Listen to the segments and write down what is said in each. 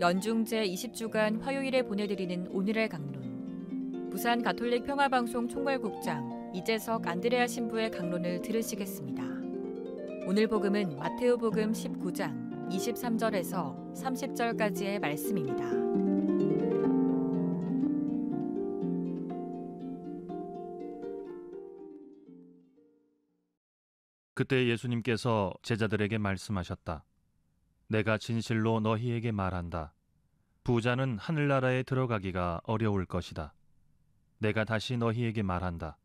연중제 20주간 화요일에 보내드리는 오늘의 강론. 부산 가톨릭 평화방송 총괄국장 이재석 안드레아 신부의 강론을 들으시겠습니다. 오늘 복음은 마테오 복음 19장 23절에서 30절까지의 말씀입니다. 그때 예수님께서 제자들에게 말씀하셨다. 내가 진실로 너희에게 말한다. 부자는 하늘나라에 들어가기가 어려울 것이다. 내가 다시 너희에게 말한다.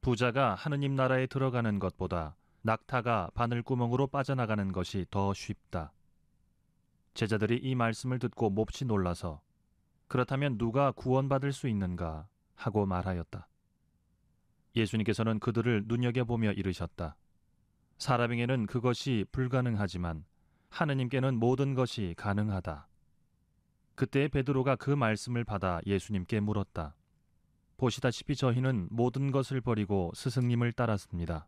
부자가 하느님 나라에 들어가는 것보다 낙타가 바늘구멍으로 빠져나가는 것이 더 쉽다. 제자들이 이 말씀을 듣고 몹시 놀라서 그렇다면 누가 구원받을 수 있는가 하고 말하였다. 예수님께서는 그들을 눈여겨보며 이르셨다. 사람에게는 그것이 불가능하지만 하느님께는 모든 것이 가능하다. 그때 베드로가 그 말씀을 받아 예수님께 물었다. 보시다시피 저희는 모든 것을 버리고 스승님을 따랐습니다.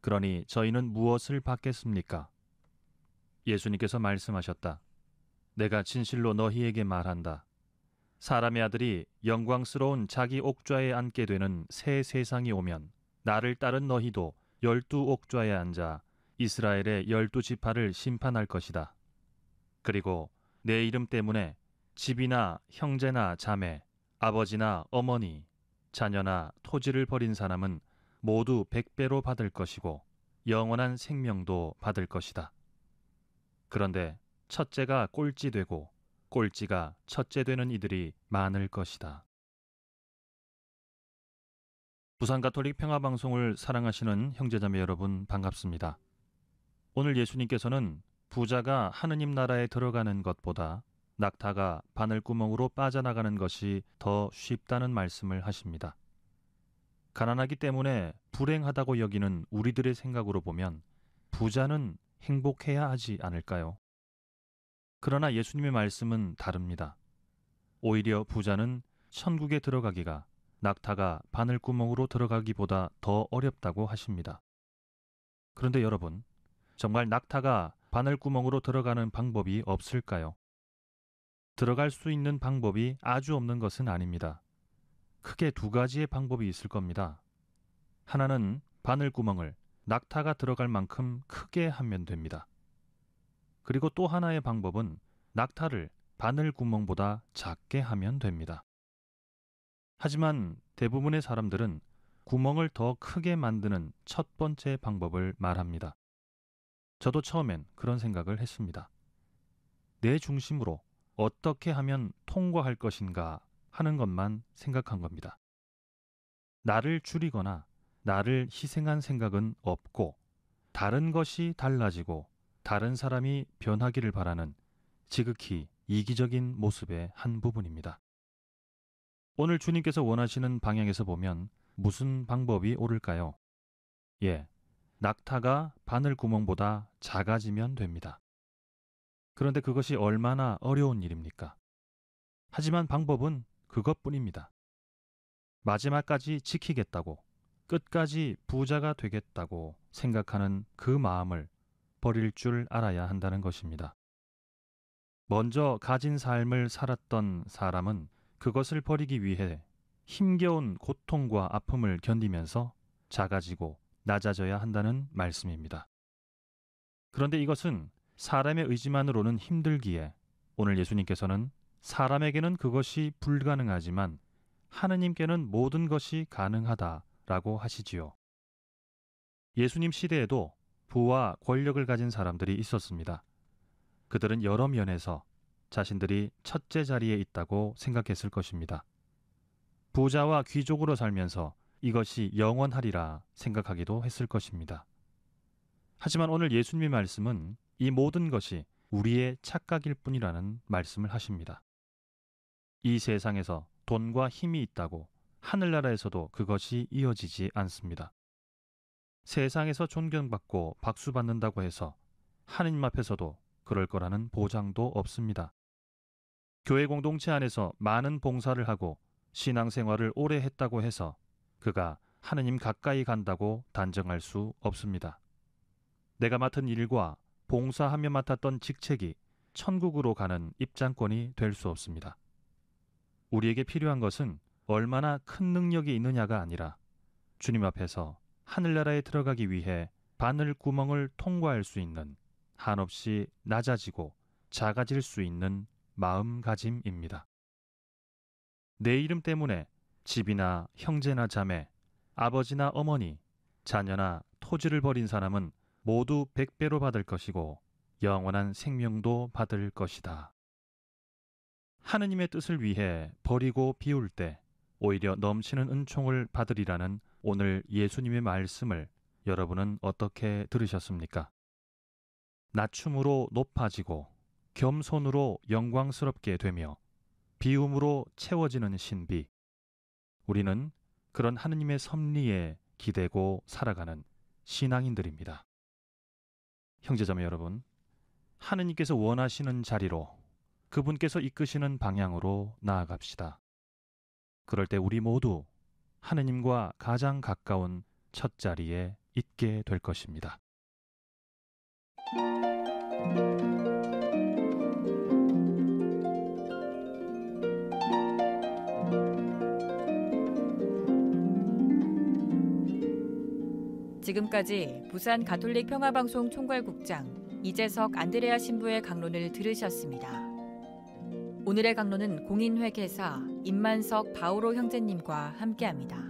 그러니 저희는 무엇을 받겠습니까? 예수님께서 말씀하셨다. 내가 진실로 너희에게 말한다. 사람의 아들이 영광스러운 자기 옥좌에 앉게 되는 새 세상이 오면 나를 따른 너희도 열두 옥좌에 앉아 이스라엘의 열두 지파를 심판할 것이다. 그리고 내 이름 때문에 집이나 형제나 자매, 아버지나 어머니, 자녀나 토지를 버린 사람은 모두 백배로 받을 것이고 영원한 생명도 받을 것이다. 그런데 첫째가 꼴찌 되고 꼴찌가 첫째 되는 이들이 많을 것이다. 부산 가톨릭 평화방송을 사랑하시는 형제자매 여러분 반갑습니다. 오늘 예수님께서는 부자가 하느님 나라에 들어가는 것보다 낙타가 바늘구멍으로 빠져나가는 것이 더 쉽다는 말씀을 하십니다. 가난하기 때문에 불행하다고 여기는 우리들의 생각으로 보면 부자는 행복해야 하지 않을까요? 그러나 예수님의 말씀은 다릅니다. 오히려 부자는 천국에 들어가기가 낙타가 바늘구멍으로 들어가기보다 더 어렵다고 하십니다. 그런데 여러분, 정말 낙타가 바늘구멍으로 들어가는 방법이 없을까요? 들어갈 수 있는 방법이 아주 없는 것은 아닙니다. 크게 두 가지의 방법이 있을 겁니다. 하나는 바늘구멍을 낙타가 들어갈 만큼 크게 하면 됩니다. 그리고 또 하나의 방법은 낙타를 바늘구멍보다 작게 하면 됩니다. 하지만 대부분의 사람들은 구멍을 더 크게 만드는 첫 번째 방법을 말합니다. 저도 처음엔 그런 생각을 했습니다. 내 중심으로 어떻게 하면 통과할 것인가 하는 것만 생각한 겁니다. 나를 줄이거나 나를 희생한 생각은 없고 다른 것이 달라지고 다른 사람이 변하기를 바라는 지극히 이기적인 모습의 한 부분입니다. 오늘 주님께서 원하시는 방향에서 보면 무슨 방법이 옳을까요? 예, 낙타가 바늘 구멍보다 작아지면 됩니다. 그런데 그것이 얼마나 어려운 일입니까? 하지만 방법은 그것뿐입니다. 마지막까지 지키겠다고, 끝까지 부자가 되겠다고 생각하는 그 마음을 버릴 줄 알아야 한다는 것입니다. 먼저 가진 삶을 살았던 사람은 그것을 버리기 위해 힘겨운 고통과 아픔을 견디면서 작아지고 낮아져야 한다는 말씀입니다. 그런데 이것은 사람의 의지만으로는 힘들기에 오늘 예수님께서는 사람에게는 그것이 불가능하지만 하느님께는 모든 것이 가능하다라고 하시지요. 예수님 시대에도 부와 권력을 가진 사람들이 있었습니다. 그들은 여러 면에서 자신들이 첫째 자리에 있다고 생각했을 것입니다. 부자와 귀족으로 살면서 이것이 영원하리라 생각하기도 했을 것입니다. 하지만 오늘 예수님의 말씀은 이 모든 것이 우리의 착각일 뿐이라는 말씀을 하십니다. 이 세상에서 돈과 힘이 있다고 하늘나라에서도 그것이 이어지지 않습니다. 세상에서 존경받고 박수받는다고 해서 하느님 앞에서도 그럴 거라는 보장도 없습니다. 교회 공동체 안에서 많은 봉사를 하고 신앙생활을 오래 했다고 해서 그가 하느님 가까이 간다고 단정할 수 없습니다. 내가 맡은 일과 봉사하며 맡았던 직책이 천국으로 가는 입장권이 될 수 없습니다. 우리에게 필요한 것은 얼마나 큰 능력이 있느냐가 아니라 주님 앞에서 하늘나라에 들어가기 위해 바늘 구멍을 통과할 수 있는 한없이 낮아지고 작아질 수 있는 마음가짐입니다. 내 이름 때문에 집이나 형제나 자매, 아버지나 어머니, 자녀나 토지를 버린 사람은 모두 백배로 받을 것이고 영원한 생명도 받을 것이다. 하느님의 뜻을 위해 버리고 비울 때 오히려 넘치는 은총을 받으리라는 오늘 예수님의 말씀을 여러분은 어떻게 들으셨습니까? 낮춤으로 높아지고 겸손으로 영광스럽게 되며 비움으로 채워지는 신비. 우리는 그런 하느님의 섭리에 기대고 살아가는 신앙인들입니다. 형제자매 여러분, 하느님께서 원하시는 자리로 그분께서 이끄시는 방향으로 나아갑시다. 그럴 때 우리 모두 하느님과 가장 가까운 첫 자리에 있게 될 것입니다. 지금까지 부산 가톨릭 평화방송 총괄국장 이재석 안드레아 신부의 강론을 들으셨습니다. 오늘의 강론은 공인회계사 임만석 바오로 형제님과 함께합니다.